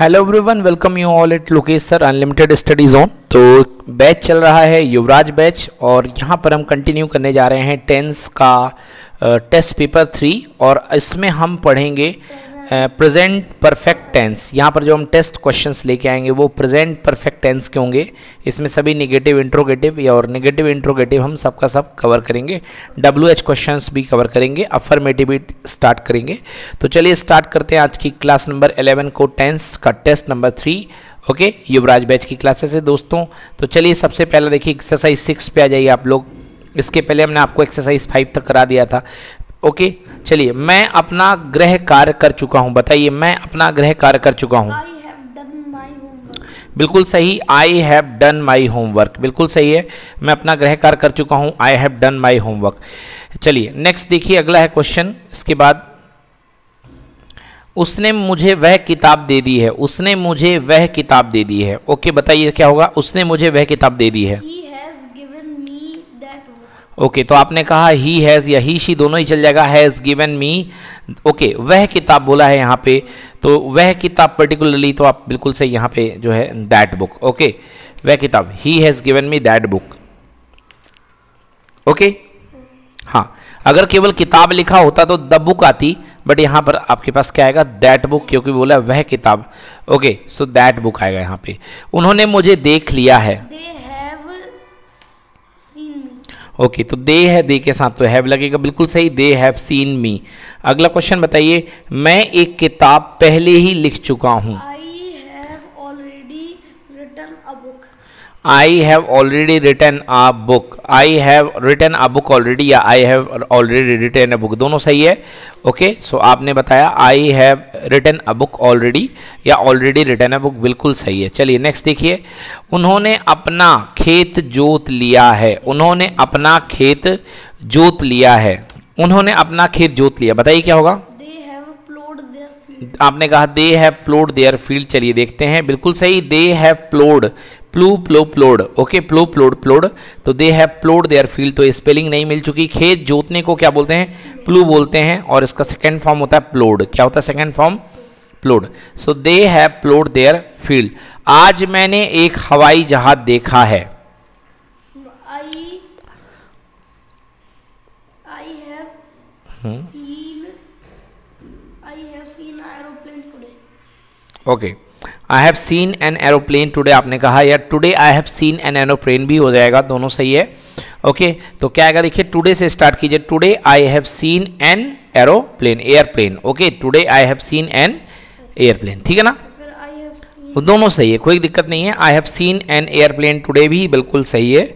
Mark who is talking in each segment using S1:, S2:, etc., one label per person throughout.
S1: Hello everyone welcome you all at Lokesh sir unlimited study zone तो batch चल रहा है, युवराज बैच और यहाँ पर हम कंटिन्यू करने जा रहे हैं टेंस का टेस्ट पेपर थ्री और इसमें हम पढ़ेंगे प्रेजेंट परफेक्ट टेंस यहाँ पर जो हम टेस्ट क्वेश्चंस लेके आएँगे, वो प्रेजेंट परफेक्ट टेंस के होंगे। इसमें सभी निगेटिव इंट्रोगेटिव या और निगेटिव इंट्रोगेटिव हम सबका सब कवर करेंगे। डब्ल्यू एच क्वेश्चन भी कवर करेंगे अफर्मेटिव भी स्टार्ट करेंगे। तो चलिए स्टार्ट करते हैं आज की क्लास नंबर एलेवन को टेंस का test number three okay Yuvraj batch की क्लासेस है दोस्तों। तो चलिए सबसे पहले देखिए एक्सरसाइज सिक्स पे आ जाइए आप लोग। इसके पहले हमने आपको एक्सरसाइज फाइव तक करा दिया था। ओके चलिए मैं अपना गृह कार्य कर चुका हूँ बताइए मैं अपना गृह कार्य कर चुका हूँ। बिल्कुल सही I have done my homework बिल्कुल सही है मैं अपना गृह कार्य कर चुका हूँ I have done my homework चलिए नेक्स्ट देखिए अगला है क्वेश्चन इसके बाद। उसने मुझे वह किताब दे दी है उसने मुझे वह किताब दे दी है। ओके बताइए क्या होगा? उसने मुझे वह किताब दे दी है। ओके तो आपने कहा ही हैज़ या ही शी दोनों ही चल जाएगा। हैज़ गिवन मी ओके वह किताब बोला है यहाँ पे। तो वह किताब पर्टिकुलरली तो आप बिल्कुल से यहाँ पे जो है दैट बुक ओके वह किताब he has given me that book okay हाँ अगर केवल किताब लिखा होता तो द बुक आती बट यहाँ पर आपके पास क्या आएगा? दैट बुक क्योंकि बोला वह किताब। ओके सो दैट बुक आएगा यहाँ पे। उन्होंने मुझे देख लिया है। ओके तो दे है दे के साथ तो हैव लगेगा। बिल्कुल सही दे हैव सीन मी अगला क्वेश्चन बताइए, मैं एक किताब पहले ही लिख चुका हूँ। I have already return a book I have return a book already या I have already return a book दोनों सही है? Okay okay? सो so, आपने बताया I have return a book already या ऑलरेडी रिटर्न अ बुक बिल्कुल सही है। चलिए नेक्स्ट देखिए। उन्होंने अपना खेत जोत लिया है। उन्होंने अपना खेत जोत लिया है। उन्होंने अपना खेत जोत लिया। बताइए क्या होगा? आपने कहा they have ploughed their field चलिए देखते हैं। बिल्कुल सही दे have प्लोड प्लू plough प्लोड okay plough ploughed ploughed तो they have ploughed their field तो स्पेलिंग नहीं मिल चुकी। खेत जोतने को क्या बोलते हैं? प्लू बोलते हैं और इसका सेकेंड फॉर्म होता है प्लोड क्या होता है second form ploughed so they have ploughed their field आज मैंने एक हवाई जहाज़ देखा है। Okay I have seen an aeroplane today आपने कहा या today I have seen an aeroplane भी हो जाएगा दोनों सही है। ओके okay, तो क्या आएगा? देखिए टुडे से स्टार्ट कीजिए। Today I have seen an aeroplane airplane okay today I have seen an airplane ठीक है ना? वो दोनों सही है कोई दिक्कत नहीं है। I have seen an airplane today भी बिल्कुल सही है।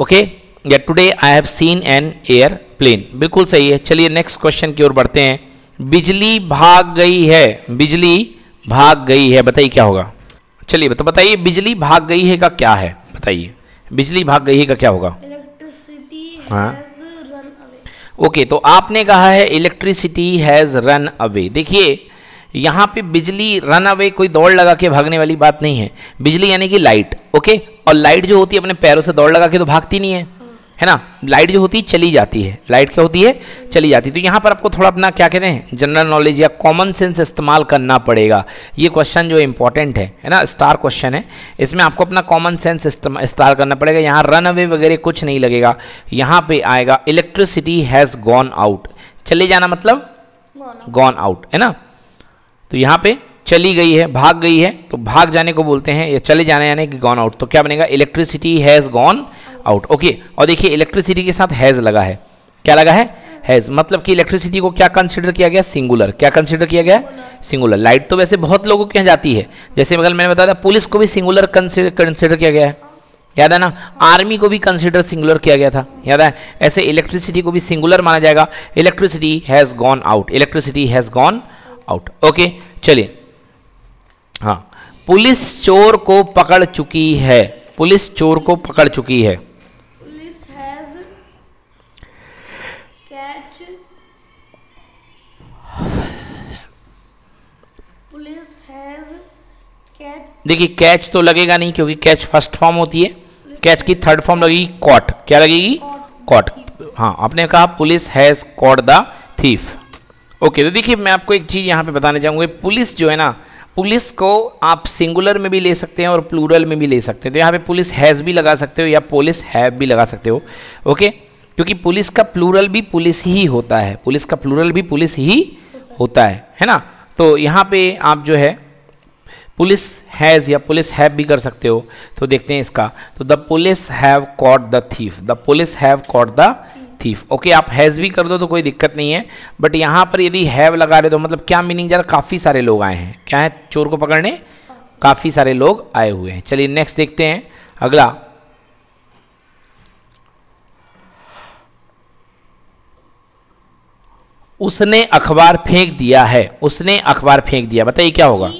S1: ओके या today I have seen an airplane बिल्कुल सही है। चलिए नेक्स्ट क्वेश्चन की ओर बढ़ते हैं। बिजली भाग गई है बिजली भाग गई है बताइए क्या होगा? चलिए तो बताइए बिजली भाग गई है का क्या है? बताइए बिजली भाग गई है का क्या होगा? हाँ। ओके तो आपने कहा है इलेक्ट्रिसिटी हैज़ रन अवे देखिए यहाँ पे बिजली रन अवे कोई दौड़ लगा के भागने वाली बात नहीं है। बिजली यानी कि लाइट ओके? और लाइट जो होती है अपने पैरों से दौड़ लगा के तो भागती नहीं है। है ना? लाइट जो होती है चली जाती है। लाइट क्या होती है? चली जाती है। तो यहाँ पर आपको थोड़ा अपना क्या कहते हैं जनरल नॉलेज या कॉमन सेंस इस्तेमाल करना पड़ेगा। ये क्वेश्चन जो इंपॉर्टेंट है है ना? स्टार क्वेश्चन है। इसमें आपको अपना कॉमन सेंस इस्तेमाल करना पड़ेगा। यहाँ रन अवे वगैरह कुछ नहीं लगेगा। यहाँ पे आएगा इलेक्ट्रिसिटी हैज़ गॉन आउट चले जाना मतलब? गॉन आउट है ना? तो यहाँ पे चली गई है भाग गई है। तो भाग जाने को बोलते हैं या चले जाने यानी कि गॉन आउट तो क्या बनेगा? Electricity has gone out okay और देखिए इलेक्ट्रिसिटी के साथ हैज़ लगा है। क्या लगा है? हैज़ मतलब कि इलेक्ट्रिसिटी को क्या कंसिडर किया गया? सिंगुलर क्या कंसिडर किया गया? सिंगुलर लाइट तो वैसे बहुत लोगों के यहाँ जाती है। जैसे बगल मैंने बताया पुलिस को भी सिंगुलर कंसिडर किया गया है। याद है ना? आर्मी को भी कंसिडर सिंगुलर किया गया था। याद है? ऐसे इलेक्ट्रिसिटी को भी सिंगुलर माना जाएगा। Electricity has gone out electricity has gone out okay चलिए। हाँ। पुलिस चोर को पकड़ चुकी है। पुलिस चोर को पकड़ चुकी है। देखिए कैच तो लगेगा नहीं क्योंकि कैच फ़र्स्ट फॉर्म होती है। कैच की थर्ड फॉर्म लगेगी कॉट क्या लगेगी? कॉट हाँ आपने कहा police has caught the thief okay तो देखिए मैं आपको एक चीज़ यहाँ पे बताना चाहूँगा पुलिस जो है ना पुलिस को आप सिंगुलर में भी ले सकते हैं और प्लूरल में भी ले सकते हैं। तो यहाँ पे पुलिस हैज़ भी लगा सकते हो या पुलिस हैव भी लगा सकते हो। ओके क्योंकि पुलिस का प्लूरल भी पुलिस ही होता है। पुलिस का प्लूरल भी पुलिस ही होता है है ना? तो यहाँ पे आप जो है, पुलिस हैज़ या पुलिस हैव भी कर सकते हो। तो देखते हैं इसका। तो the police have caught the thief. The police have caught the thief. Okay, आप हैज़ भी कर दो तो कोई दिक्कत नहीं है। बट यहाँ पर यदि हैव लगा रहे तो मतलब क्या मीनिंग जरा काफ़ी सारे लोग आए हैं। क्या है? चोर को पकड़ने काफ़ी सारे लोग आए हुए हैं। चलिए नेक्स्ट देखते हैं। अगला। उसने अखबार फेंक दिया है। उसने अखबार फेंक दिया। बताइए क्या होगा?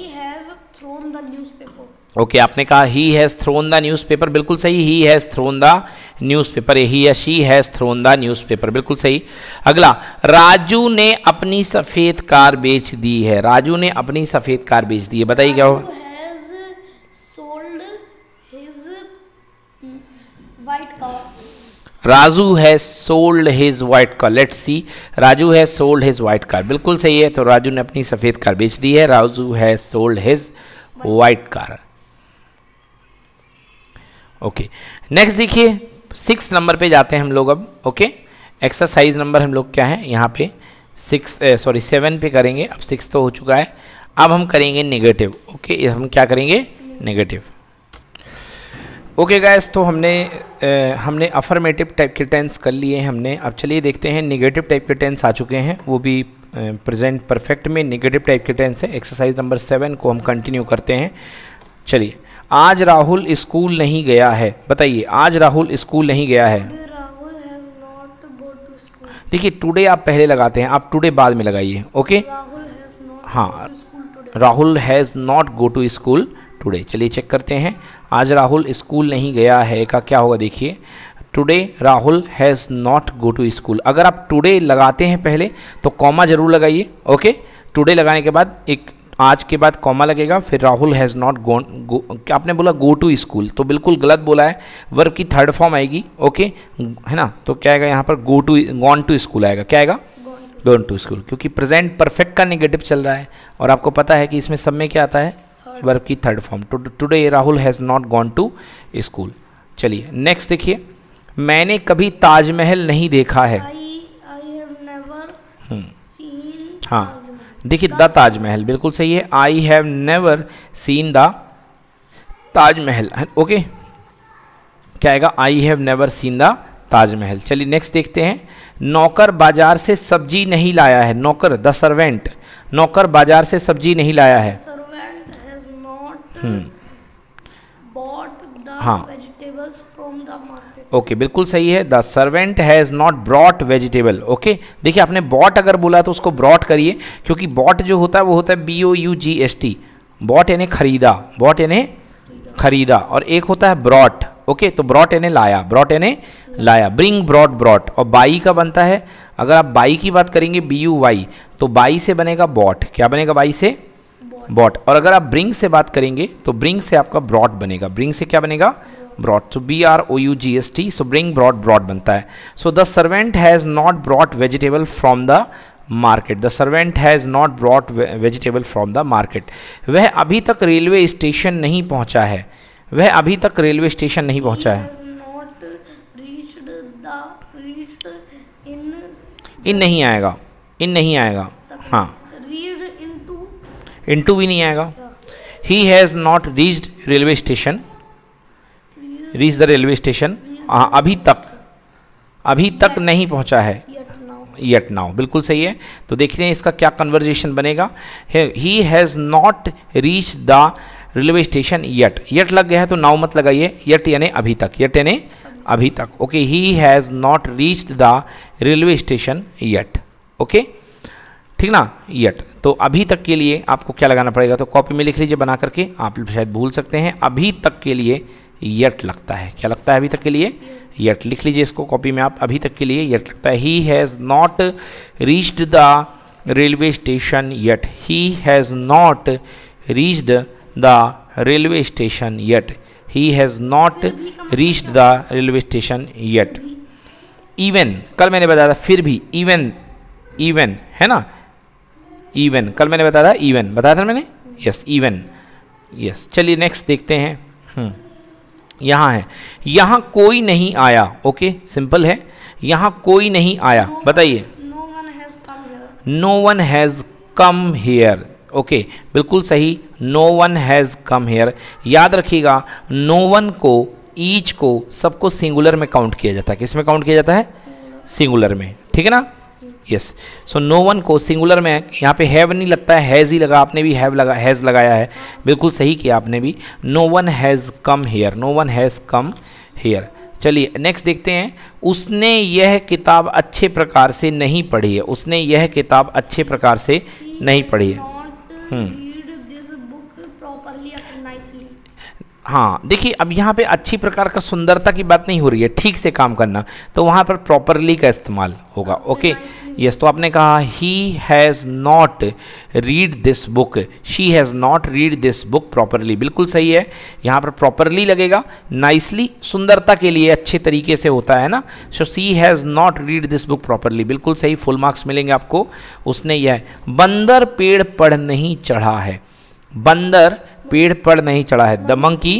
S1: ओके okay, आपने कहा he has thrown the newspaper बिल्कुल सही he has thrown the newspaper he या she has thrown the newspaper बिल्कुल सही। अगला राजू ने अपनी सफ़ेद कार बेच दी है। राजू ने अपनी सफ़ेद कार बेच दी है। बताइए क्या हो Raju has sold his white car let's see Raju has sold his white car बिल्कुल सही है तो राजू ने अपनी सफ़ेद कार बेच दी है. Raju has sold his white car okay next देखिए सिक्स नंबर पे जाते हैं हम लोग अब. ओके एक्सरसाइज नंबर हम लोग क्या है? यहाँ पे सिक्स सॉरी सेवन पे करेंगे. अब सिक्स तो हो चुका है. अब हम करेंगे नेगेटिव ओके okay? हम क्या करेंगे? नेगेटिव ओके गैस तो हमने ए, हमने अफर्मेटिव टाइप के टेंस कर लिए हमने। अब चलिए देखते हैं नेगेटिव टाइप के टेंस आ चुके हैं। वो भी प्रेजेंट परफेक्ट में नेगेटिव टाइप के टेंस है। एक्सरसाइज नंबर सेवन को हम कंटिन्यू करते हैं। चलिए आज राहुल स्कूल नहीं गया है। बताइए आज राहुल स्कूल नहीं गया है। देखिए टुडे आप पहले लगाते हैं आप टुडे बाद में लगाइए ओके हाँ Rahul has not go to school today चलिए चेक करते हैं। आज राहुल स्कूल नहीं गया है का क्या होगा देखिए। Today Rahul has not go to school अगर आप टुडे लगाते हैं पहले तो कॉमा ज़रूर लगाइए ओके टुडे लगाने के बाद एक आज के बाद कॉमा लगेगा, फिर Rahul has not gone go आपने बोला गो टू स्कूल तो बिल्कुल गलत बोला है। वर्ब की थर्ड फॉर्म आएगी ओके है ना? तो क्या आएगा यहाँ पर? Go to gone to school आएगा। क्या आएगा? गोन टू स्कूल क्योंकि प्रेजेंट परफेक्ट का नेगेटिव चल रहा है। और आपको पता है कि इसमें सब में क्या आता है? वर्ब की third form today Rahul has not gone to school चलिए नेक्स्ट देखिए. मैंने कभी ताजमहल नहीं देखा है। हम्म। हाँ। देखिए द ताजमहल बिल्कुल सही है। I have never seen the Taj Mahal. Okay क्या आएगा? I have never seen the Taj Mahal. चलिए नेक्स्ट देखते हैं। नौकर बाज़ार से सब्ज़ी नहीं लाया है। नौकर द सर्वेंट नौकर बाज़ार से सब्ज़ी नहीं लाया है। हाँ। ओके okay, बिल्कुल सही है। The servant has not brought vegetable okay देखिए आपने बॉट अगर बोला तो उसको ब्रॉट करिए क्योंकि बॉट जो होता है वो होता है B O U G H T bought यानी खरीदा। बॉट यानी खरीदा। और एक होता है ब्रॉट ओके तो ब्रॉट यानी लाया। ब्रॉट यानी लाया। ब्रिंग ब्रॉट ब्रॉट और बाई का बनता है। अगर आप बाई की बात करेंगे बी यू वाई तो बाई से बनेगा बॉट क्या बनेगा बाई से? बॉट और अगर आप ब्रिंग से बात करेंगे तो ब्रिंग से आपका ब्रॉड बनेगा। ब्रिंग से क्या बनेगा? Brought so B R O U G H T so bring brought brought बनता है। So the servant has not brought vegetable from the market the servant has not brought vegetable from the market वह अभी तक railway station नहीं पहुँचा है। वह अभी तक रेलवे स्टेशन नहीं पहुँचा है। इन नहीं आएगा। इन नहीं आएगा। हाँ। इंटू भी नहीं आएगा। He has not reached railway station reach the railway station हाँ अभी तक। अभी तक नहीं पहुँचा है। यट नाउ बिल्कुल सही है। तो देखते हैं इसका क्या कन्वर्जेशन बनेगा। He has not reach the railway station yet yet लग गया है तो नाउ मत लगाइए। यट यानी अभी तक। यट यानी अभी तक। Okay he has not reached the railway station yet okay ठीक ना? यट तो अभी तक के लिए आपको क्या लगाना पड़ेगा? तो कॉपी में लिख लीजिए बना करके, आप शायद भूल सकते हैं। अभी तक के लिए यट लगता है। क्या लगता है अभी तक के लिए? यट लिख लीजिए इसको कॉपी में आप। अभी तक के लिए यट लगता है। He has not reached the railway station yet he has not reached the railway station yet he has not reached the railway station yet even कल मैंने बताया था, फिर भी इवन इवन है ना? इवन कल मैंने बताया था इवन बताया था मैंने? यस इवन यस चलिए नेक्स्ट देखते हैं। हम्म। यहाँ है। यहाँ कोई नहीं आया। ओके सिंपल है। यहाँ कोई नहीं आया। बताइए. No one has come here okay बिल्कुल सही। No one has come here याद रखिएगा नो वन को ईच को सबको सिंगुलर में काउंट किया जाता है। किसमें काउंट किया जाता है? सिंगुलर में। ठीक है ना? यस सो नो वन को सिंगुलर में यहाँ पे हैव नहीं लगता है हैज़ ही लगा आपने भी हैव लगा हैज़ लगाया है। बिल्कुल सही किया आपने भी। No one has come here no one has come here चलिए नेक्स्ट देखते हैं। उसने यह किताब अच्छे प्रकार से नहीं पढ़ी है। उसने यह किताब अच्छे प्रकार से नहीं पढ़ी है
S2: Not
S1: Hmm.
S2: read this book properly and nicely.
S1: हाँ देखिए, अब यहाँ पे अच्छी प्रकार का सुंदरता की बात नहीं हो रही है, ठीक से काम करना तो वहाँ पर प्रॉपरली का इस्तेमाल होगा ओके यस तो आपने कहा he has not read this book she has not read this book properly बिल्कुल सही है, यहाँ पर प्रॉपरली लगेगा नाइसली सुंदरता के लिए अच्छे तरीके से होता है ना? So she has not read this book properly बिल्कुल सही फुल मार्क्स मिलेंगे आपको, उसने यह, बंदर पेड़ पर नहीं चढ़ा है, बंदर पेड़ पर नहीं चढ़ा है द मंकी.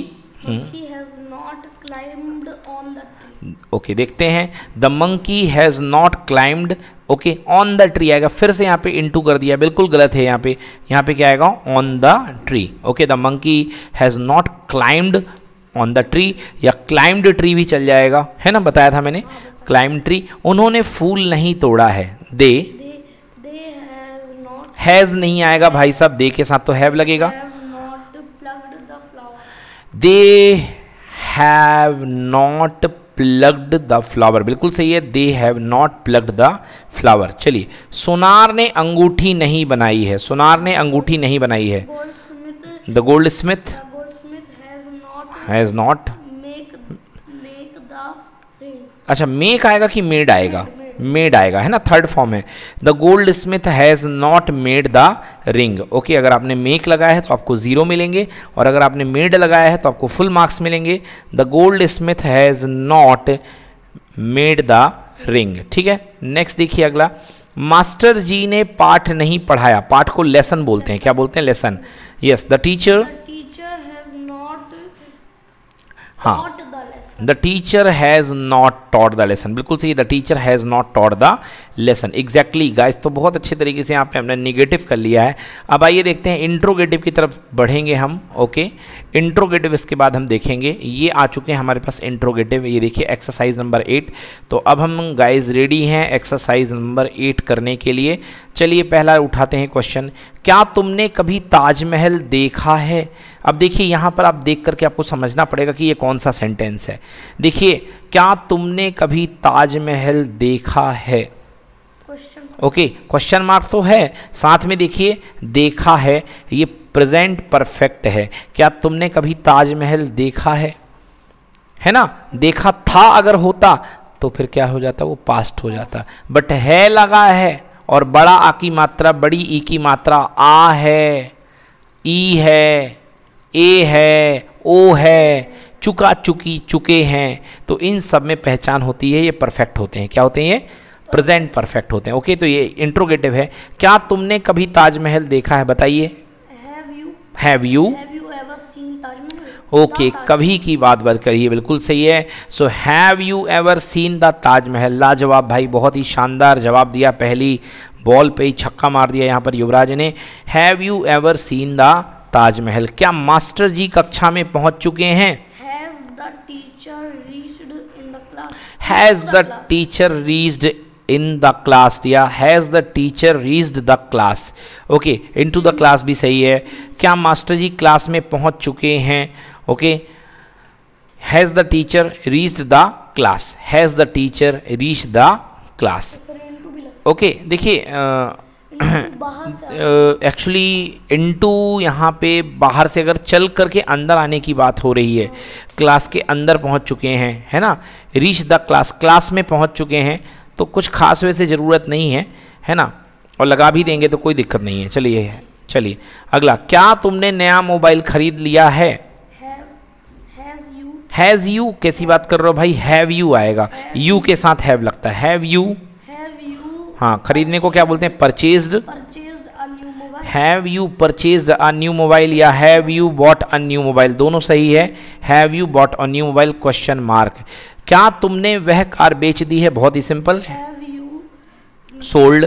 S1: ओके देखते हैं। The monkey has not climbed okay on the tree आएगा। फिर से यहाँ पे इंटू कर दिया बिल्कुल गलत है यहाँ पे। यहाँ पे क्या आएगा? On the tree okay the monkey has not climbed on the tree या क्लाइम्ड ट्री भी चल जाएगा। है ना? बताया था मैंने। क्लाइम्ड ट्री उन्होंने फूल नहीं तोड़ा है। दे। हैज़ नहीं आएगा भाई साहब दे के साथ तो हैव लगेगा
S2: have not plucked the flower.
S1: They have not plucked the flower बिल्कुल सही है they have not plucked the flower चलिए सोनार ने अंगूठी नहीं बनाई है सोनार ने अंगूठी नहीं बनाई है। The goldsmith has not अच्छा मेक आएगा कि मेड आएगा? मेड आएगा है ना? थर्ड फॉर्म है। The goldsmith has not made the ring okay अगर आपने मेक लगाया है तो आपको ज़ीरो मिलेंगे और अगर आपने मेड लगाया है तो आपको फुल मार्क्स मिलेंगे। The goldsmith has not made the ring ठीक है? नेक्स्ट देखिए अगला। मास्टर जी ने पाठ नहीं पढ़ाया। पाठ को लेसन बोलते हैं। क्या बोलते हैं? Lesson yes the teacher
S2: teacher has not
S1: हाँ. The teacher has not taught the lesson बिल्कुल सही the teacher has not taught the lesson exactly guys तो बहुत अच्छे तरीके से यहाँ पे हमने निगेटिव कर लिया है। अब आइए देखते हैं इंट्रोगेटिव की तरफ़ बढ़ेंगे हम ओके इंट्रोगेटिव इसके बाद हम देखेंगे। ये आ चुके हैं हमारे पास इंट्रोगेटिव ये देखिए एक्सरसाइज नंबर एट तो अब हम गाइज़ रेडी हैं एक्सरसाइज नंबर एट करने के लिए। चलिए पहला उठाते हैं क्वेश्चन क्या तुमने कभी ताजमहल देखा है? अब देखिए यहाँ पर आप देख करके आपको समझना पड़ेगा कि ये कौन सा सेंटेंस है। देखिए क्या तुमने कभी ताजमहल देखा है? ओके क्वेश्चन मार्क तो है। साथ में देखिए देखा है। ये प्रेजेंट परफेक्ट है। क्या तुमने कभी ताजमहल देखा है? है ना? देखा था अगर होता तो फिर क्या हो जाता? वो पास्ट हो जाता। बट है, लगा है, और बड़ा आ की मात्रा, बड़ी ई की मात्रा, आ है, ई है, ए है, ओ है, चुका चुकी चुके हैं तो इन सब में पहचान होती है, ये परफेक्ट होते हैं। क्या होते हैं ये? प्रेजेंट परफेक्ट होते हैं। ओके तो ये इंट्रोगेटिव है। क्या तुमने कभी ताजमहल देखा है? बताइए। Have you? ओके कभी की बात बात करिए बिल्कुल सही है so have you ever seen the Taj Mahal लाजवाब भाई बहुत ही शानदार जवाब दिया पहली बॉल पे ही छक्का मार दिया यहाँ पर युवराज ने have you ever seen the Taj Mahal क्या मास्टर जी कक्षा में पहुँच चुके हैं? Has the teacher reached in the class या has the teacher reached the class okay into the class भी सही है। क्या मास्टर जी क्लास में पहुँच चुके हैं? Okay has the teacher reached the class has the teacher reach the class okay देखिए एक्चुअली इनटू यहाँ पे बाहर से अगर चल करके अंदर आने की बात हो रही है क्लास के अंदर पहुँच चुके हैं, है ना? रीच द क्लास क्लास में पहुँच चुके हैं। तो कुछ खास वैसे ज़रूरत नहीं है है ना? और लगा भी देंगे तो कोई दिक्कत नहीं है। चलिए चलिए। अगला क्या तुमने नया मोबाइल खरीद लिया है?
S2: Has you?
S1: हैज़ यू कैसी बात कर रहे हो भाई? हैव यू आएगा। यू के साथ हैव लगता है। Have you
S2: have you?
S1: हाँ खरीदने को क्या बोलते हैं? Purchased have you purchase a new mobile या have you bought a new mobile दोनों सही है। Have you bought a new mobile question mark क्या तुमने वह कार बेच दी है? बहुत ही simple
S2: you
S1: sold?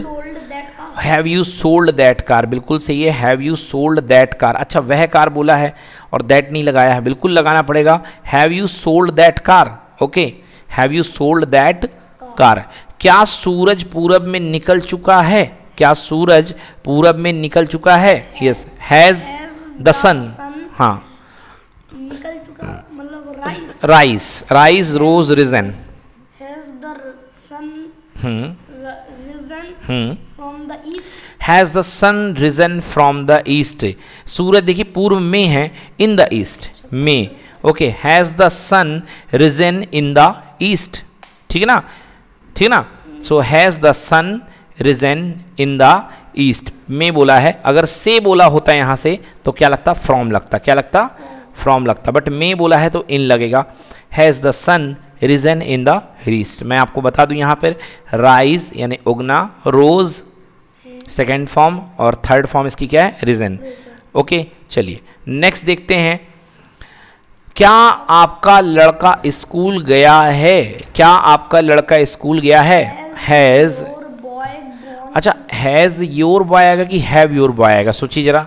S1: Have you sold that car बिल्कुल सही है। Have you sold that car अच्छा वह कार बोला है और दैट नहीं लगाया है। बिल्कुल लगाना पड़ेगा। Have you sold that car okay have you sold that car क्या सूरज पूरब में निकल चुका है? क्या सूरज पूरब में निकल चुका है? यस हैज़ द सन हाँ।
S2: Rise
S1: rise rise rose risen
S2: has the sun risen from the east
S1: सूरज देखिए पूर्व में है इन द ईस्ट में okay has the sun risen in the east ठीक है ना? ठीक है ना? So has the sun risen in the east में बोला है। अगर से बोला होता है यहाँ से तो क्या लगता? फ्रॉम लगता। क्या लगता? फ्रॉम लगता। बट में बोला है तो इन लगेगा। Has the sun risen in the east मैं आपको बता दूँ यहाँ पर राइज यानी उगना रोज़ सेकेंड फॉर्म और थर्ड फॉर्म इसकी क्या है? रीजन ओके चलिए। नेक्स्ट देखते हैं। क्या आपका लड़का स्कूल गया है? क्या आपका लड़का स्कूल गया है? हैज़ अच्छा हैज़ योर बॉय आएगा कि हैव योर बॉय आएगा? सोचिए जरा।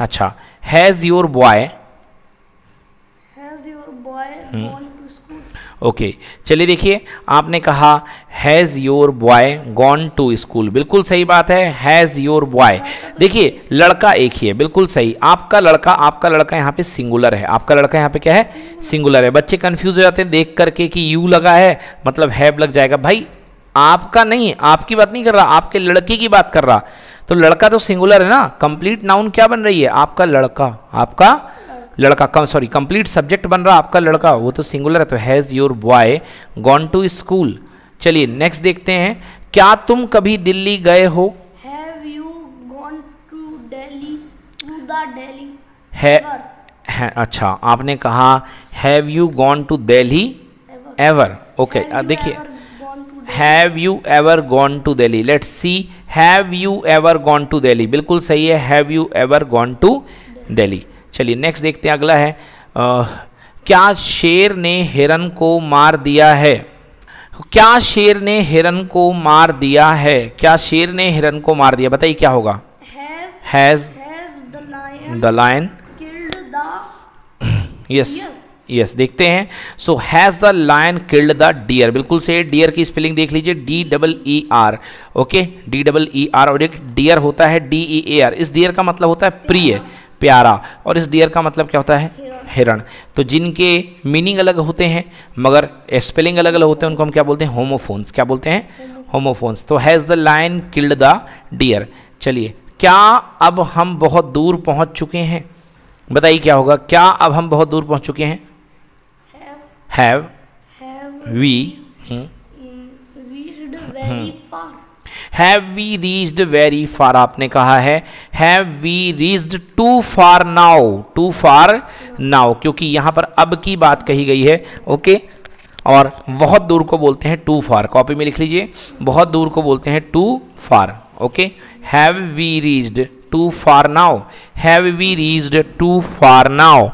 S1: अच्छा हैज़ योर बॉय ओके चलिए देखिए आपने कहा has your boy gone to school बिल्कुल सही बात है हैज़ योर बॉय देखिए लड़का एक ही है बिल्कुल सही। आपका लड़का आपका लड़का यहाँ पे सिंगुलर है। आपका लड़का यहाँ पे क्या है? सिंगुलर है। बच्चे कंफ्यूज हो जाते हैं देख करके कि यू लगा है मतलब हैव लग जाएगा। भाई आपका नहीं आपकी बात नहीं कर रहा आपके लड़के की बात कर रहा। तो लड़का तो सिंगुलर है ना कंप्लीट नाउन क्या बन रही है? आपका लड़का आपका लड़का कम सॉरी कंप्लीट सब्जेक्ट बन रहा आपका लड़का। वो तो सिंगुलर है तो has your boy gone to school चलिए नेक्स्ट देखते हैं क्या तुम कभी दिल्ली गए हो? है, है अच्छा आपने कहा have you gone to Delhi ever okay देखिए have you ever gone to Delhi let's see have you ever gone to Delhi बिल्कुल सही है. Have you ever gone to Delhi चलिए नेक्स्ट देखते हैं अगला है. अ, क्या शेर ने हिरन को मार दिया है? क्या शेर ने हिरन को मार दिया है? क्या शेर ने हिरन को मार दिया? बताइए क्या होगा?
S2: Has the lion
S1: the lion
S2: killed the
S1: yes देखते हैं। So has the lion killed the deer बिल्कुल से डियर की स्पेलिंग देख लीजिए D double E R okay D double E R और एक डियर होता है डी ई ए आर इस डियर का मतलब होता है प्रिय, प्यारा, और इस डियर का मतलब क्या होता है? हिरण। तो जिनके मीनिंग अलग होते हैं, मगर स्पेलिंग अलग अलग होते हैं, उनको हम क्या बोलते हैं? होमोफोन्स क्या बोलते हैं? होमोफोन्स तो has the lion killed the deer चलिए, क्या अब हम बहुत दूर पहुँच चुके हैं? बताइए क्या होगा? क्या अब हम बहुत दूर पहुँच चुके हैं?
S2: Reached very far
S1: have we reached very far आपने कहा है have we reached too far now too far now क्योंकि यहाँ पर अब की बात कही गई है ओके okay? और बहुत दूर को बोलते हैं टू फार कॉपी में लिख लीजिए। बहुत दूर को बोलते हैं too far okay have we reached too far now have we reached too far now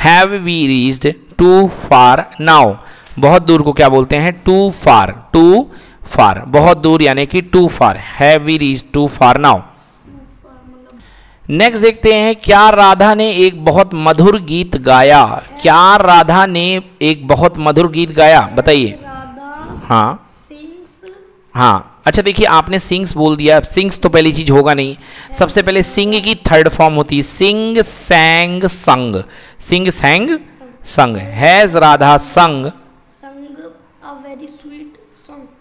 S1: have we reached too far now. बहुत दूर को क्या बोलते हैं? Too far too far. बहुत दूर यानी कि too far. Have we reach too far now. Next देखते हैं, क्या राधा ने एक बहुत मधुर गीत गाया? क्या राधा ने एक बहुत मधुर गीत गाया? बताइए। हाँ। हाँ। अच्छा देखिए, आपने सिंग्स बोल दिया। सिंग्स तो पहली चीज़ होगा नहीं। सबसे पहले सिंग की थर्ड फॉर्म होती है। सिंग, सैंग, संग। सिंग, सैंग संग हैज़ राधा संग।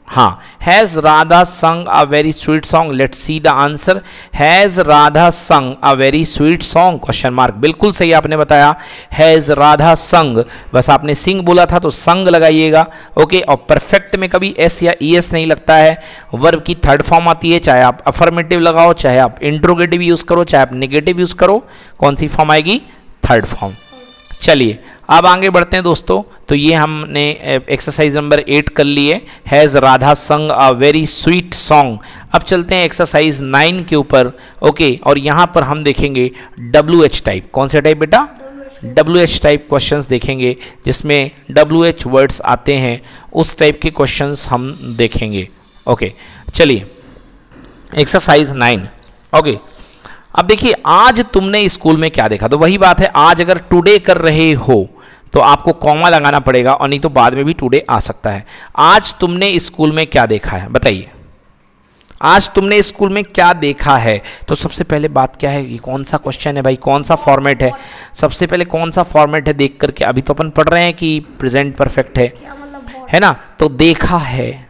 S1: हाँ has Radha sung a very sweet song let see the answer has Radha sung a very sweet song question mark बिल्कुल सही आपने बताया। हैज़ राधा संग बस आपने सिंग बोला था तो संग लगाइएगा ओके और परफेक्ट में कभी एस या ई एस नहीं लगता है। वर्ब की थर्ड फॉर्म आती है चाहे आप अफर्मेटिव लगाओ चाहे आप इंट्रोगेटिव यूज़ करो चाहे आप निगेटिव यूज़ करो कौन सी फॉर्म आएगी? थर्ड फॉर्म चलिए, अब आगे बढ़ते हैं दोस्तों। तो ये हमने एक्सरसाइज नंबर एट कर लिए has Radha sung a very sweet song अब चलते हैं एक्सरसाइज नाइन के ऊपर। ओके और यहाँ पर हम देखेंगे डब्ल्यू एच टाइप कौन सा टाइप बेटा? डब्ल्यू एच टाइप क्वेश्चंस देखेंगे, जिसमें डब्ल्यू एच वर्ड्स आते हैं। उस टाइप के क्वेश्चंस हम देखेंगे। ओके चलिए। एक्सरसाइज नाइन ओके अब देखिए आज तुमने स्कूल में क्या देखा? तो वही बात है आज अगर टुडे कर रहे हो तो आपको कॉमा लगाना पड़ेगा और नहीं तो बाद में भी टुडे आ सकता है। आज तुमने स्कूल में क्या देखा है? बताइए। आज तुमने स्कूल में क्या देखा है? तो सबसे पहले बात क्या है? ये कौन सा क्वेश्चन है भाई? कौन सा फॉर्मेट है? सबसे पहले कौन सा फॉर्मेट है देख करके? अभी तो अपन पढ़ रहे हैं कि प्रेजेंट परफेक्ट है।
S2: मतलब?
S1: है ना? तो देखा है।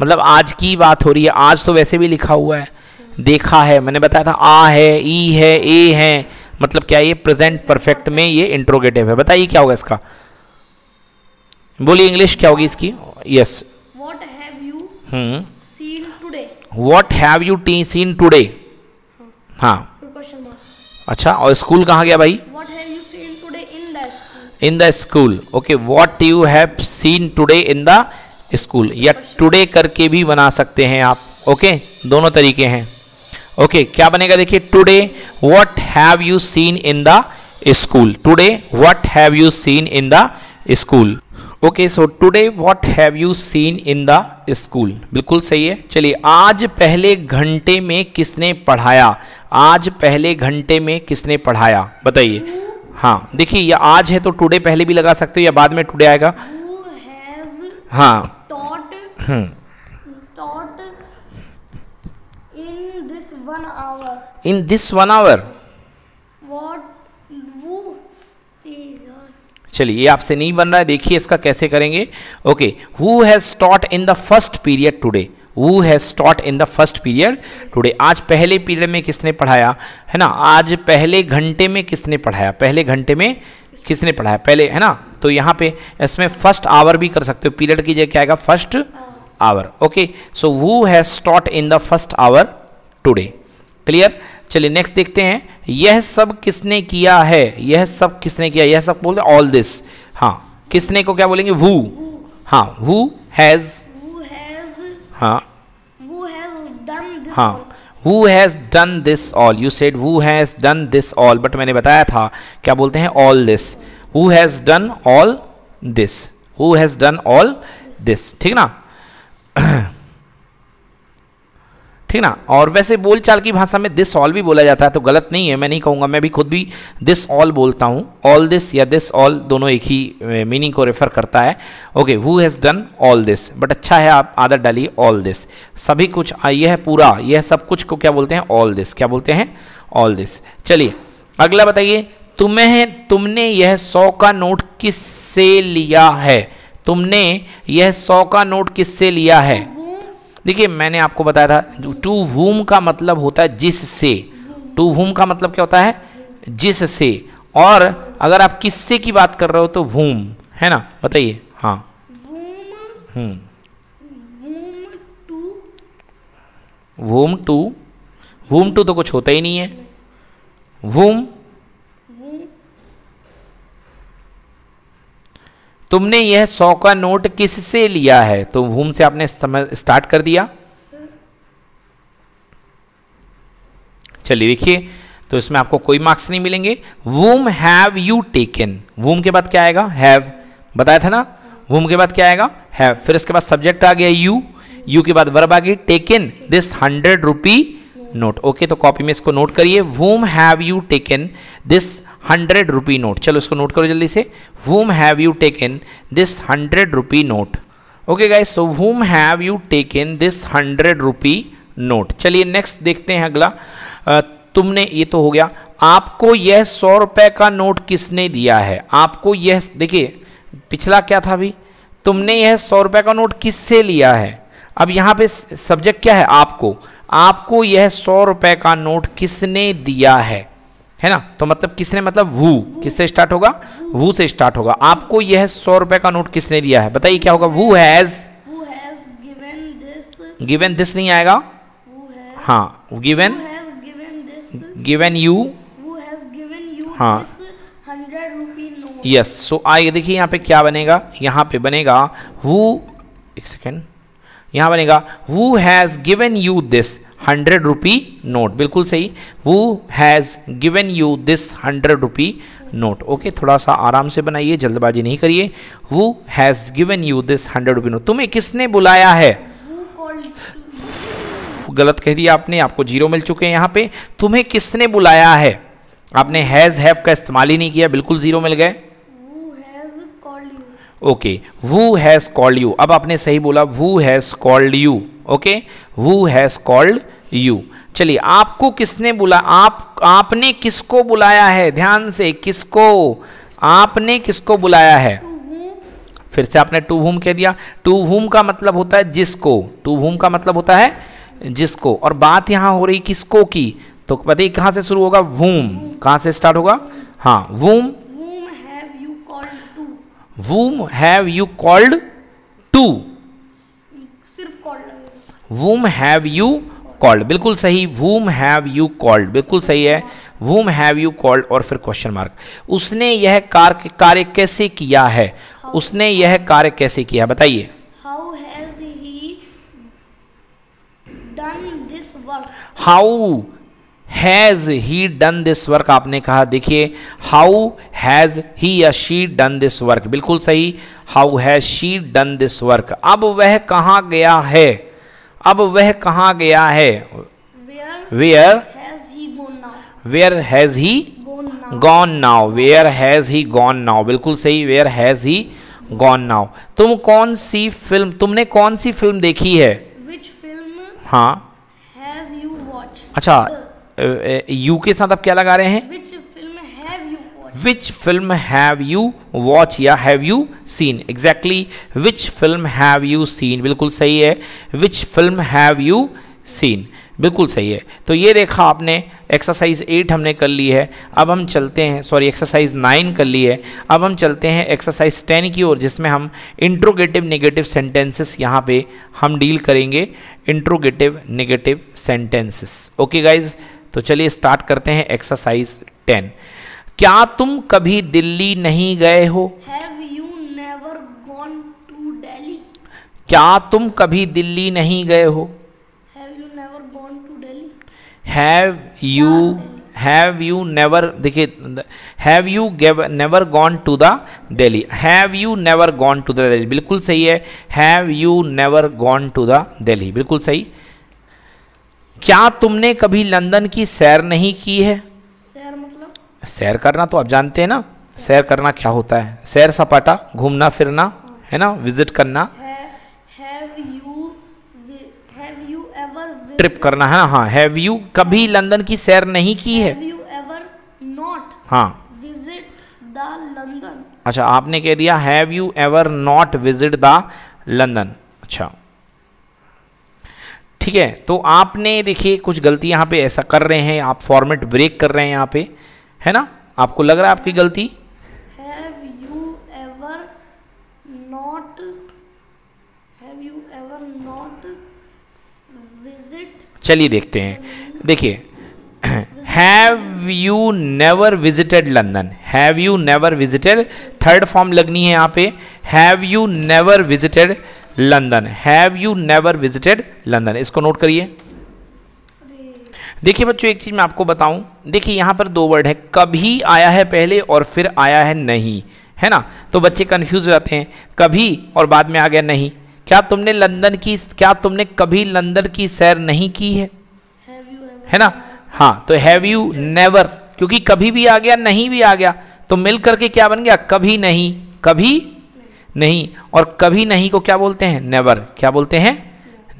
S1: मतलब आज की बात हो रही है। आज तो वैसे भी लिखा हुआ है। देखा है। मैंने बताया था आ है ई है ए है। मतलब क्या ये प्रेजेंट परफेक्ट में ये इंट्रोगेटिव है? बताइए क्या होगा इसका? बोलिए इंग्लिश क्या होगी इसकी? Yes
S2: you
S1: hmm.
S2: seen
S1: what have you T seen today हाँ। अच्छा और स्कूल कहाँ गया भाई? In the school okay what you have seen today in the school या टुडे करके भी बना सकते हैं आप। Okay okay? दोनों तरीके हैं। ओके okay, क्या बनेगा देखिए today what have you seen in the school today what have you seen in the school okay so today what have you seen in the school बिल्कुल सही है। चलिए आज पहले घंटे में किसने पढ़ाया? आज पहले घंटे में किसने पढ़ाया? बताइए। हाँ देखिए ये आज है तो टुडे पहले भी लगा सकते हो या बाद में टुडे आएगा? हाँ।
S2: In this one hour?
S1: In this one hour
S2: What who
S1: चलिए ये आपसे नहीं बन रहा है देखिए इसका कैसे करेंगे। Okay who has taught in the first period today who has taught in the first period today आज पहले पीरियड में किसने पढ़ाया? है ना? आज पहले घंटे में किसने पढ़ाया? पहले घंटे में किसने पढ़ाया? पहले है ना? तो यहाँ पे इसमें फ़र्स्ट आवर भी कर सकते हो। पीरियड की जगह क्या आएगा? First hour okay so who has taught in the first hour today clear चलिए नेक्स्ट देखते हैं। यह सब किसने किया है? यह सब किसने किया? यह सब बोलते ऑल दिस हाँ किसने को क्या बोलेंगे? वू हाँ वू हैज़ हाँ। हाँ? Who has done this all you said who has done this all but मैंने बताया था। क्या बोलते हैं? All this who has done all this who has done all this ठीक ना? ठीक ना? और वैसे बोलचाल की भाषा में दिस ऑल भी बोला जाता है तो गलत नहीं है, मैं नहीं कहूँगा, मैं भी खुद भी दिस ऑल बोलता हूँ। ऑल दिस या दिस ऑल दोनों एक ही मीनिंग को रेफर करता है। Okay who has done all this but अच्छा है आप, आदत डालिए ऑल दिस सभी कुछ यह है पूरा, यह सब कुछ को क्या बोलते हैं? ऑल दिस क्या बोलते हैं? ऑल दिस चलिए, अगला बताइए, तुम्हें, तुमने यह सौ का नोट किससे लिया है? तुमने यह सौ का नोट किससे लिया है? देखिए मैंने आपको बताया था टू वूम का मतलब होता है जिससे। टू वूम का मतलब क्या होता है? जिससे। और अगर आप किससे की बात कर रहे हो तो वूम है ना? बताइए। हाँ।
S2: To?
S1: Whom to whom to तो कुछ होता ही नहीं है। वूम तुमने यह सौ का नोट किससे लिया है? तो वूम से आपने स्टार्ट कर दिया। चलिए देखिए तो इसमें आपको कोई मार्क्स नहीं मिलेंगे। Whom have you taken whom के बाद क्या आएगा? हैव बताया था ना? वूम के बाद क्या आएगा? हैव फिर इसके बाद सब्जेक्ट आ गया यू यू के बाद वर्ब आ गई taken this hundred rupee note okay तो कॉपी में इसको नोट करिए। Whom have you taken this hundred rupee note. चलो इसको नोट करो जल्दी से। Whom have you taken this hundred rupee note okay guys so whom have you taken this hundred rupee note चलिए नेक्स्ट देखते हैं अगला। तुमने, ये तो हो गया। आपको यह सौ रुपए का नोट किसने दिया है? आपको यह, देखिए, पिछला क्या था अभी? तुमने यह सौ रुपए का नोट किससे लिया है? अब यहाँ पे सब्जेक्ट क्या है? आपको। आपको यह सौ रुपए का नोट किसने दिया है? है ना? तो मतलब किसने मतलब वू? किससे स्टार्ट होगा? वू से स्टार्ट होगा। आपको यह सौ रुपए का नोट किसने दिया है? बताइए क्या होगा? वू हैज़ गिवन दिस नहीं आएगा? हाँ गिवन गिवन यू हाँ। यस सो आइए देखिए यहाँ पे क्या बनेगा? यहाँ पे बनेगा हु एक सेकेंड यहाँ बनेगा who has given you this hundred rupee note, बिल्कुल सही। Who has given you this hundred rupee note? Okay थोड़ा सा आराम से बनाइए, जल्दबाजी नहीं करिए। Who has given you this hundred rupee note? तुम्हें किसने बुलाया है? गलत कह दिया आपने, आपको ज़ीरो मिल चुके हैं यहाँ पे। तुम्हें किसने बुलाया है? आपने हैज़ हैव का इस्तेमाल ही नहीं किया, बिल्कुल ज़ीरो मिल गए? Okay who has called you अब आपने सही बोला who has called you okay who has called you चलिए आपको किसने बुला आप आपने किसको बुलाया है? ध्यान से किसको? आपने किसको बुलाया है? फिर से आपने टू वूम कह दिया। टू वूम का मतलब होता है जिसको। टू वूम का मतलब होता है जिसको। और बात यहाँ हो रही किसको की? तो बताइए कहाँ से शुरू होगा? वूम कहाँ से स्टार्ट होगा? हाँ whom? Whom have you called to
S2: सिर्फ़ called
S1: whom have you called बिल्कुल सही वूम हैव यू कॉल्ड बिल्कुल सही है वूम हैव यू कॉल्ड और फिर क्वेश्चन मार्क उसने यह कार्य कार्य कैसे किया है? उसने यह कार्य कैसे किया बताइए? How has he done this work आपने कहा देखिए हाउ हैज़ ही या शी डन दिस वर्क बिल्कुल सही how has she done this work अब वह कहाँ गया है? अब वह कहाँ गया है? Where? Where has he gone now where has he gone now बिल्कुल सही where has he gone now तुम कौन सी फ़िल्म तुमने कौन सी फ़िल्म देखी है?
S2: Which film
S1: हाँ।
S2: has you watched?
S1: अच्छा यू के साथ आप क्या लगा रहे हैं? Which film have you watch या have you seen exactly which film have you seen बिल्कुल सही है. Which film have you seen बिल्कुल सही है. तो ये देखा आपने एक्सरसाइज एट हमने कर ली है. अब हम चलते हैं सॉरी एक्सरसाइज नाइन कर ली है. अब हम चलते हैं एक्सरसाइज टेन की ओर, जिसमें हम इंट्रोगेटिव नेगेटिव सेंटेंसेस यहाँ पे हम डील करेंगे. Interrogative negative sentences okay guys तो चलिए स्टार्ट करते हैं एक्सरसाइज टेन क्या तुम कभी दिल्ली नहीं गए हो? क्या तुम कभी दिल्ली नहीं गए हो? Have you have you never देखिए have you never gone to the Delhi have you never gone to the Delhi बिल्कुल सही है। Have you never gone to the Delhi बिल्कुल सही। क्या तुमने कभी लंदन की सैर नहीं की है?
S2: सैर
S1: करना तो आप जानते हैं ना सैर करना क्या होता है? सैर सपाटा घूमना फिरना है ना? विज़िट करना। ट्रिप करना है ना? हाँ हैव यू कभी लंदन की सैर नहीं की है? हाँ? अच्छा आपने कह दिया have you ever not visit the London अच्छा। ठीक है तो आपने देखिए कुछ गलती यहाँ पे ऐसा कर रहे हैं आप फॉर्मेट ब्रेक कर रहे हैं यहाँ पे। है ना? आपको लग रहा है आपकी गलती? चलिए देखते हैं। देखिए have you never visited London have you never visited third form लगनी है यहाँ पे। Have you never visited London have you never visited London इसको नोट करिए। देखिए बच्चों एक चीज़ मैं आपको बताऊँ। देखिए यहाँ पर दो वर्ड है कभी आया है पहले और फिर आया है नहीं। है ना? तो बच्चे कंफ्यूज हो जाते हैं कभी और बाद में आ गया नहीं। क्या तुमने लंदन की क्या तुमने कभी लंदन की सैर नहीं की है? है ना? हाँ तो हैव यू नेवर क्योंकि कभी भी आ गया नहीं भी आ गया तो मिल करके क्या बन गया? कभी नहीं कभी नहीं। और कभी नहीं को क्या बोलते हैं? नेवर क्या बोलते हैं?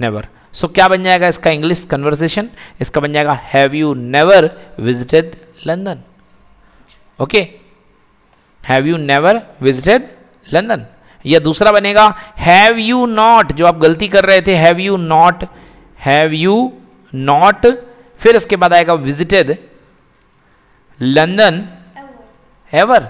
S1: नेवर सो क्या बन जाएगा इसका इंग्लिश कन्वर्सेशन इसका बन जाएगा have you never visited London okay have you never visited London या दूसरा बनेगा हैव यू नॉट जो आप गलती कर रहे थे have you not have you not फिर इसके बाद आएगा visited London ever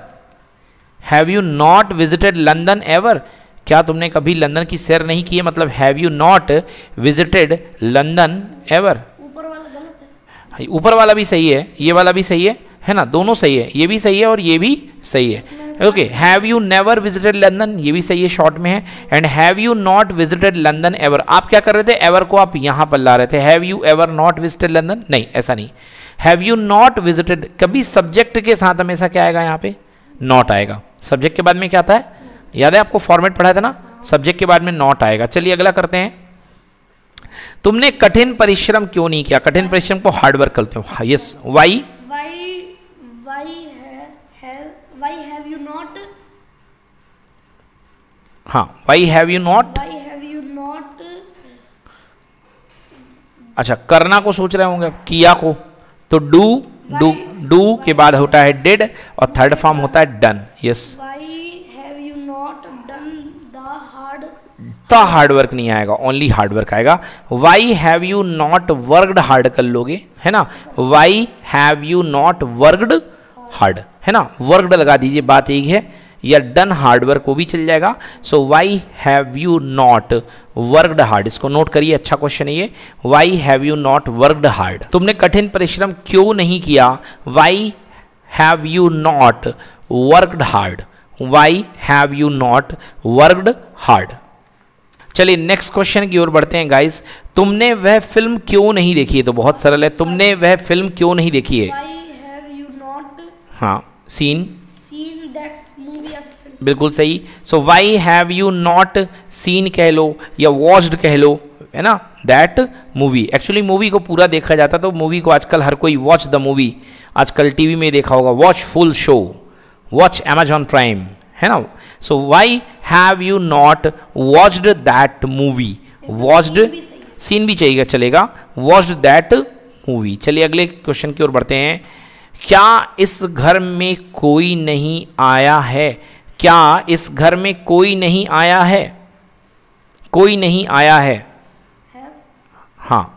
S1: have you not visited London ever क्या तुमने कभी लंदन की सैर नहीं की है? मतलब have you not visited London ever
S2: ऊपर वाला गलत है।
S1: ऊपर वाला भी सही है ये वाला भी सही है है ना? दोनों सही है ये भी सही है और ये भी सही है। Okay have you never visited London ये भी सही है शॉर्ट में है। And have you not visited London ever आप क्या कर रहे थे? एवर को आप यहाँ पर ला रहे थे। Have you ever not visited London नहीं ऐसा नहीं। हैव यू नॉट विजिटेड कभी सब्जेक्ट के साथ हमेशा क्या आएगा यहाँ पे? नॉट आएगा। सब्जेक्ट के बाद में क्या आता है? याद है आपको फॉर्मेट पढ़ाया था ना? सब्जेक्ट के बाद में नॉट आएगा। चलिए अगला करते हैं। तुमने कठिन परिश्रम क्यों नहीं किया? कठिन परिश्रम को हार्डवर्क करते हो। यस वाई हाँ वाई हैव यू नॉट अच्छा करना को सोच रहे होंगे आप, किया को। तो डू डू डू के बाद होता है डिड और थर्ड फॉर्म होता है done yes
S2: why have you not done the hard
S1: तो हार्ड वर्क नहीं आएगा ओनली हार्ड वर्क आएगा। Why have you not worked hard कर लोगे? है ना? Why have you not worked hard है ना? वर्कड लगा दीजिए, बात एक है, या डन हार्ड वर्क वो भी चल जाएगा। So why have you not worked hard इसको नोट करिए अच्छा क्वेश्चन है ये। Why have you not worked hard तुमने कठिन परिश्रम क्यों नहीं किया? Why have you not worked hard why have you not worked hard चलिए नेक्स्ट क्वेश्चन की ओर बढ़ते हैं गाइस तुमने वह फ़िल्म क्यों नहीं देखी है? तो बहुत सरल है तुमने वह फ़िल्म क्यों नहीं देखी है? हाँ सीन बिल्कुल सही. So why have you not seen कह लो या वॉच्ड कह लो है ना दैट मूवी एक्चुअली मूवी को पूरा देखा जाता तो मूवी को आजकल हर कोई वॉच द मूवी आजकल टीवी में देखा होगा watch full show watch Amazon Prime है ना? So why have you not watched that movie watched. Seen भी चाहिए चलेगा। वॉच्ड दैट मूवी चलिए अगले क्वेश्चन की ओर बढ़ते हैं। क्या इस घर में कोई नहीं आया है? क्या इस घर में कोई नहीं आया है? कोई नहीं आया है। हाँ।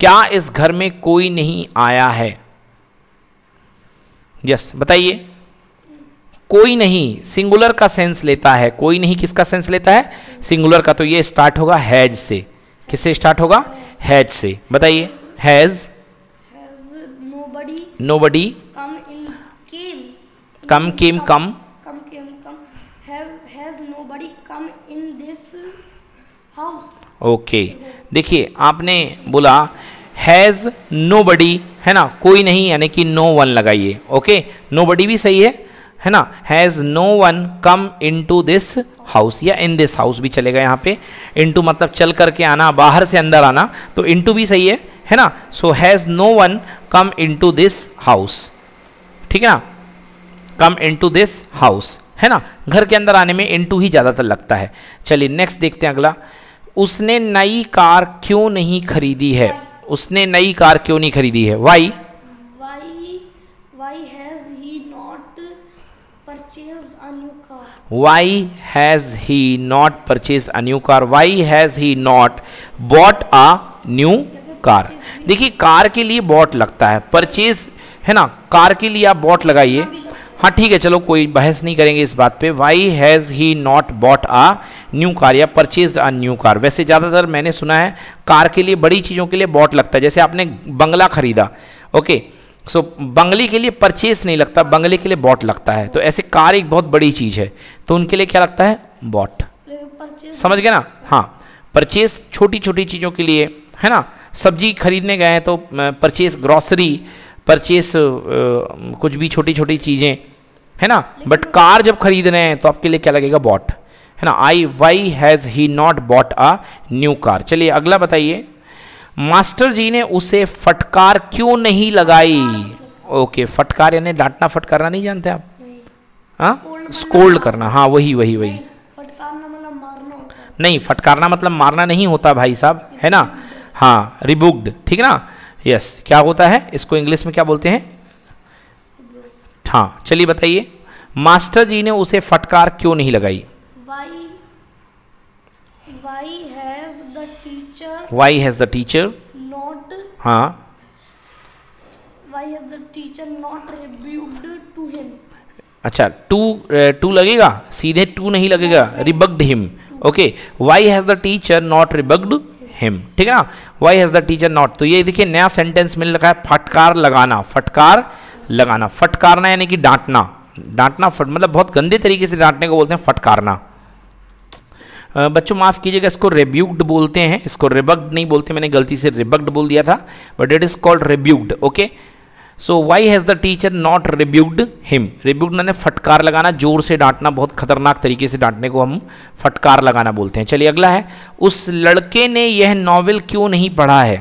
S1: क्या इस घर में कोई नहीं आया है? यस बताइए। कोई नहीं सिंगुलर का सेंस लेता है। कोई नहीं किसका सेंस लेता है? सिंगुलर का। तो ये स्टार्ट होगा हैज़ से। किससे स्टार्ट होगा? हैज़ से। बताइए। Has nobody come came come okay देखिए आपने बोला हैज़ नो बडी है ना? कोई नहीं यानी कि नो वन लगाइए। ओके नो बडी भी सही है है ना? Has no one come in to this house या इन दिस हाउस भी चलेगा यहाँ पे। इनटू मतलब चल करके आना, बाहर से अंदर आना तो इनटू भी सही है है ना? So has no one come in to this house ठीक है ना? Come in to this house है ना? घर के अंदर आने में इनटू ही ज़्यादातर लगता है। चलिए नेक्स्ट देखते हैं अगला। उसने नई कार क्यों नहीं खरीदी है? उसने नई कार क्यों नहीं खरीदी है? Why
S2: why why has he not purchased a new car
S1: why has he not purchase a new car why has he not bought a new car देखिए, कार के लिए बॉट लगता है। परचेज है ना? कार के लिए आप बॉट लगाइए। हाँ ठीक है, चलो, कोई बहस नहीं करेंगे इस बात पे। Why has he not bought a new car या परचेज अ न्यू कार वैसे ज़्यादातर मैंने सुना है, कार के लिए, बड़ी चीज़ों के लिए बॉट लगता है। जैसे आपने बंगला खरीदा ओके सो बंगले के लिए परचेस नहीं लगता बंगले के लिए बॉट लगता है। तो ऐसे कार एक बहुत बड़ी चीज़ है। तो उनके लिए क्या लगता है? बॉट समझ गए ना? हाँ। परचेस छोटी छोटी चीज़ों के लिए है ना? सब्ज़ी खरीदने गए हैं तो परचेस ग्रॉसरी परचेस कुछ भी छोटी छोटी चीज़ें है ना? बट कार जब खरीद रहे हैं तो आपके लिए क्या लगेगा? बॉट है ना? I why has he not bought a new car चलिए अगला बताइए। मास्टर जी ने उसे फटकार क्यों नहीं लगाई? ओके, फटकार यानी डांटना, फटकारना नहीं जानते आप? हाँ? स्कोल्ड करना हाँ वही वही वही। नहीं, फटकारना मतलब मारना नहीं होता भाई साहब, है ना? हाँ रिबुक्ड, ठीक ना? यस क्या होता है? इसको इंग्लिश में क्या बोलते हैं? हाँ चलिए बताइए। मास्टर जी ने उसे फटकार क्यों नहीं लगाई
S2: why why has the teacher?
S1: Why has the teacher
S2: not
S1: हाँ
S2: why has the teacher not rebuked to him?
S1: अच्छा टू टू लगेगा? सीधे टू नहीं लगेगा? Rebuked him okay why has the teacher not rebuked him ठीक है ना? Why has the teacher not तो ये देखिए नया सेंटेंस मिल रखा है फटकार लगाना फटकार लगाना। फटकारना यानी कि डांटना। डांटना फट मतलब बहुत गंदे तरीके से डांटने को बोलते हैं फटकारना। बच्चों, माफ़ कीजिएगा, इसको रेब्यूक्ड बोलते हैं। इसको रिबक्ड नहीं बोलते, मैंने गलती से रिबक्ड बोल दिया था but it is called rebuked okay so why has the teacher not rebuked him rebuked मैंने फटकार लगाना, ज़ोर से डांटना, बहुत खतरनाक तरीके से डांटने को हम फटकार लगाना बोलते हैं। चलिए, अगला है, उस लड़के ने यह नॉवेल क्यों नहीं पढ़ा है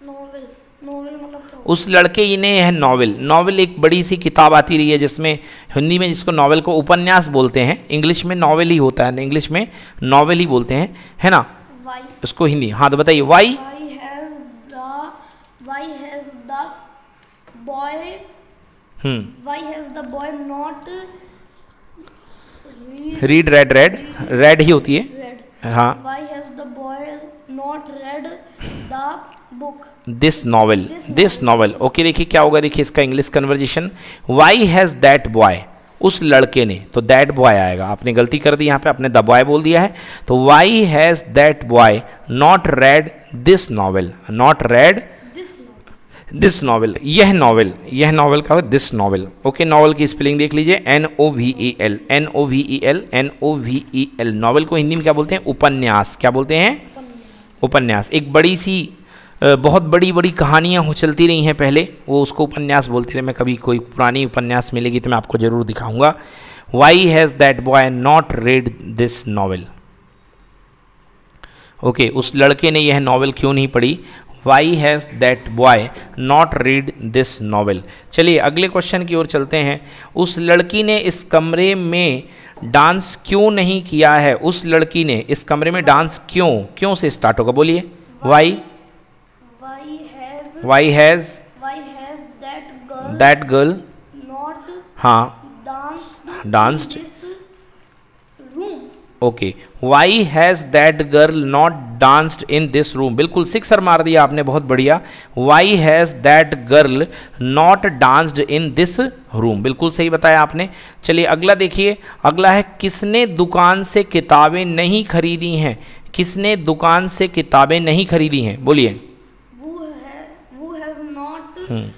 S2: नोवेल नोवेल मतलब क्या
S1: उस लड़के ने यह नॉवेल। नॉवेल एक बड़ी सी किताब आती रही है जिसमें हिंदी में जिसको नॉवेल को उपन्यास बोलते हैं इंग्लिश में नॉवेल ही होता है इंग्लिश में नॉवेल ही बोलते हैं है ना?
S2: वाई।
S1: उसको हिंदी हाँ तो बताइए why? Hmm. Read. Read read read ही होती है।
S2: रेड
S1: हाँ।
S2: Why has the boy not read the book.
S1: This novel this novel okay देखिए, क्या होगा? देखिए, इसका English conversation why has that boy उस लड़के ने तो दैट बॉय आएगा। आपने गलती कर दी यहाँ पे, आपने द बॉय बोल दिया है। तो why has that boy not read this novel not read
S2: this
S1: novel यह नॉवेल यह नॉवेल का दिस नॉवेल ओके नॉवेल की स्पेलिंग देख लीजिए। N O V E L N O V E L N O V E L novel को हिंदी में क्या बोलते हैं? उपन्यास। क्या बोलते हैं? उपन्यास। एक बड़ी सी बहुत बड़ी बड़ी कहानियाँ हो, चलती रही हैं पहले। वो उसको उपन्यास बोलते रहे। मैं कभी कोई पुरानी उपन्यास मिलेगी तो मैं आपको ज़रूर दिखाऊँगा। Why has that boy not read this novel okay उस लड़के ने यह नॉवेल क्यों नहीं पढ़ी? Why has that boy not read this novel चलिए, अगले क्वेश्चन की ओर चलते हैं। उस लड़की ने इस कमरे में डांस क्यों नहीं किया है? उस लड़की ने इस कमरे में डांस क्यों क्यों से स्टार्ट होगा? बोलिए। Why
S2: why has
S1: why has
S2: that girl
S1: that girl
S2: not
S1: हाँ Danced.
S2: Room
S1: okay why has that girl not danced in this room बिल्कुल सिक्सर मार दिया आपने बहुत बढ़िया। Why has that girl not danced in this room बिल्कुल सही बताया आपने। चलिए अगला देखिए। अगला है किसने दुकान से किताबें नहीं खरीदी हैं? किसने दुकान से किताबें नहीं खरीदी हैं? बोलिए
S2: who ha who has not
S1: hmm.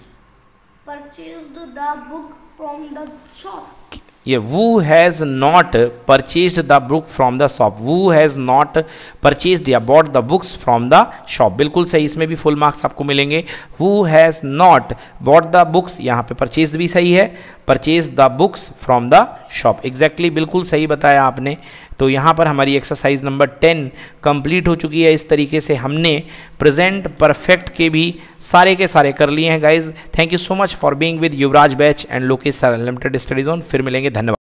S2: purchased the book from the shop
S1: ये who has not purchased the book from the shop who has not purchased या bought the books from the shop बिल्कुल सही इसमें भी full marks आपको मिलेंगे who has not bought the books यहाँ पे purchased भी सही है purchased the books from the shop exactly बिल्कुल सही बताया आपने तो यहाँ पर हमारी एक्सरसाइज नंबर टेन कंप्लीट हो चुकी है। इस तरीके से हमने प्रेजेंट परफेक्ट के भी सारे के सारे कर लिए हैं guys thank you so much for being with Yuvraj batch and Lokesh sir unlimited studies on फिर मिलेंगे